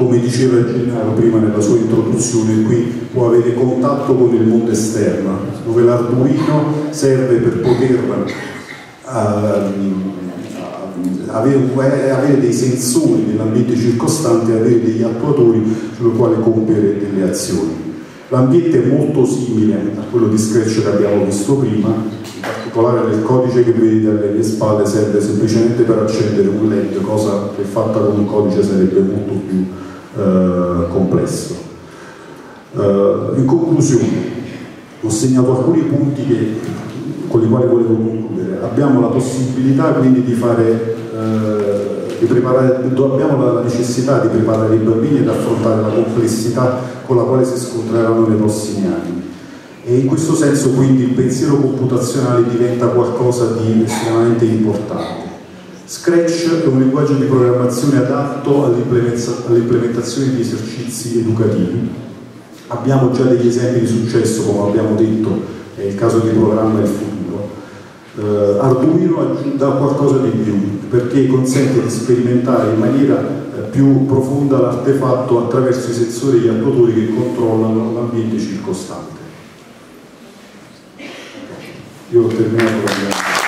come diceva Gennaro prima nella sua introduzione, qui può avere contatto con il mondo esterno, dove l'Arduino serve per poter uh, avere, avere, dei sensori nell'ambiente circostante e avere degli attuatori sulle quali compiere delle azioni. L'ambiente è molto simile a quello di Scratch che abbiamo visto prima, particolare nel codice che vedete alle mie spalle serve semplicemente per accendere un LED, cosa che fatta con un codice sarebbe molto più eh, complesso. Eh, in conclusione, ho segnato alcuni punti che, con i quali volevo concludere. Abbiamo la possibilità quindi di fare eh, preparare, abbiamo la necessità di preparare i bambini ed affrontare la complessità con la quale si scontreranno nei prossimi anni. E in questo senso quindi il pensiero computazionale diventa qualcosa di estremamente importante. Scratch è un linguaggio di programmazione adatto all'implementazione di esercizi educativi. Abbiamo già degli esempi di successo, come abbiamo detto, è il caso di programma il futuro eh, Arduino dà qualcosa di più perché consente di sperimentare in maniera eh, più profonda l'artefatto attraverso i sensori e gli attuatori che controllano l'ambiente circostante. Io ho terminato la mia...